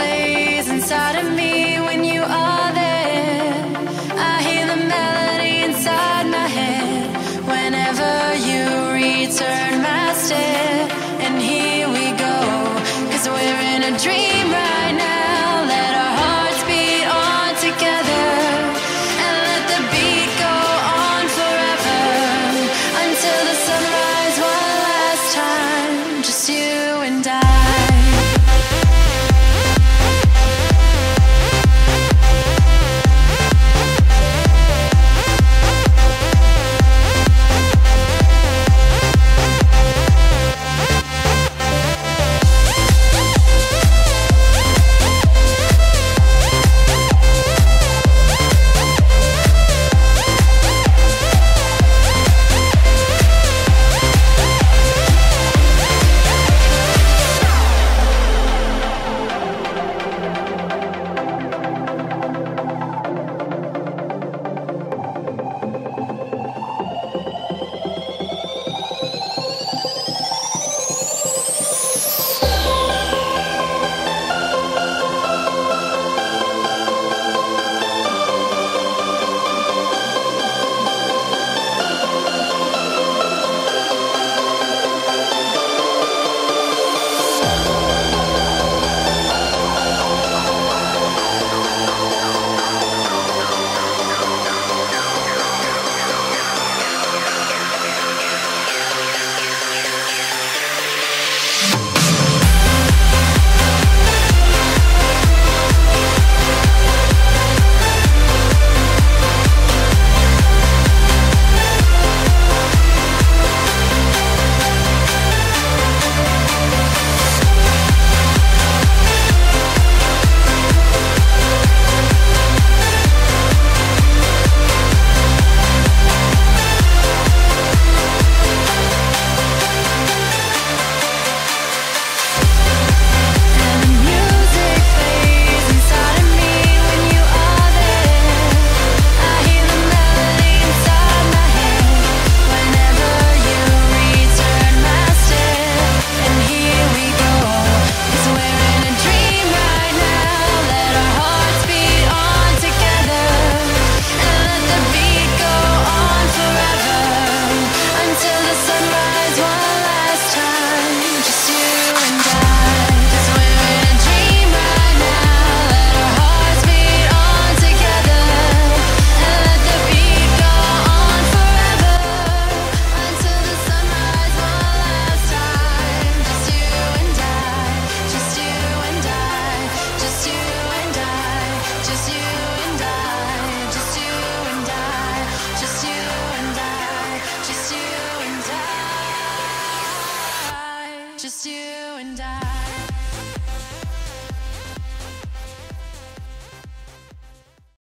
plays inside of me. Just you and I.